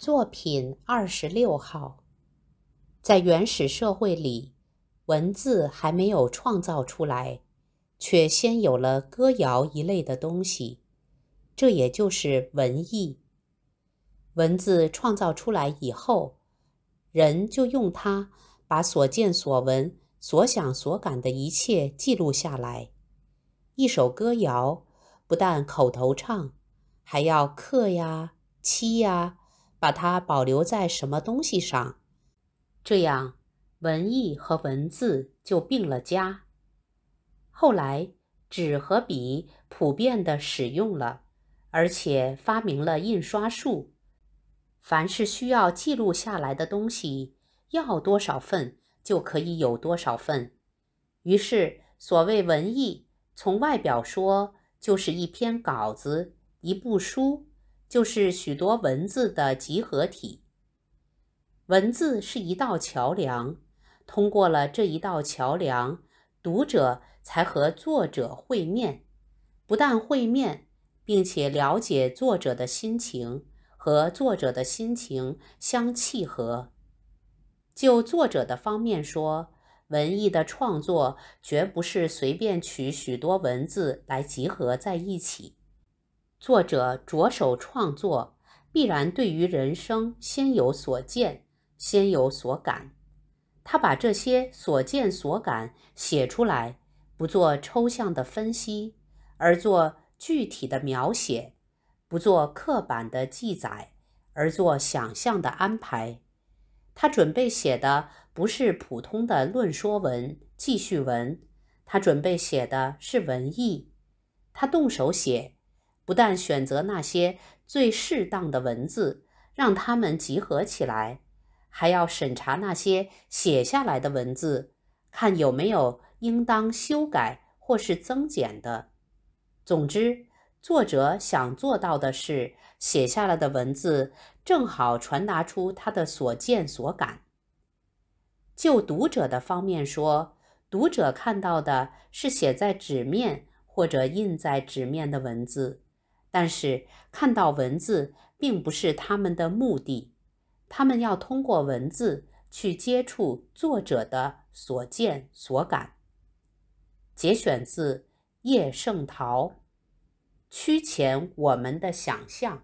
作品二十六号，在原始社会里，文字还没有创造出来，却先有了歌谣一类的东西，这也就是文艺。文字创造出来以后，人就用它把所见所闻、所想所感的一切记录下来。一首歌谣不但口头唱，还要刻呀、漆呀。把它保留在什么东西上，这样文艺和文字就并了家。后来纸和笔普遍的使用了，而且发明了印刷术。凡是需要记录下来的东西，要多少份就可以有多少份。于是，所谓文艺，从外表说就是一篇稿子，一部书。就是许多文字的集合体。文字是一道桥梁，通过了这一道桥梁，读者才和作者会面。不但会面，并且了解作者的心情，和作者的心情相契合。就作者的方面说，文艺的创作绝不是随便取许多文字来集合在一起。作者着手创作，必然对于人生先有所见，先有所感。他把这些所见所感写出来，不做抽象的分析，而做具体的描写；不做刻板的记载，而做想象的安排。他准备写的不是普通的论说文、记叙文，他准备写的是文艺。他动手写。不但选择那些最适当的文字，让它们集合起来，还要审查那些写下来的文字，看有没有应当修改或是增减的。总之，作者想做到的是，写下来的文字正好传达出他的所见所感。就读者的方面说，读者看到的是写在纸面或者印在纸面的文字。但是看到文字并不是他们的目的，他们要通过文字去接触作者的所见所感。节选自叶圣陶，《趋前我们的想象》。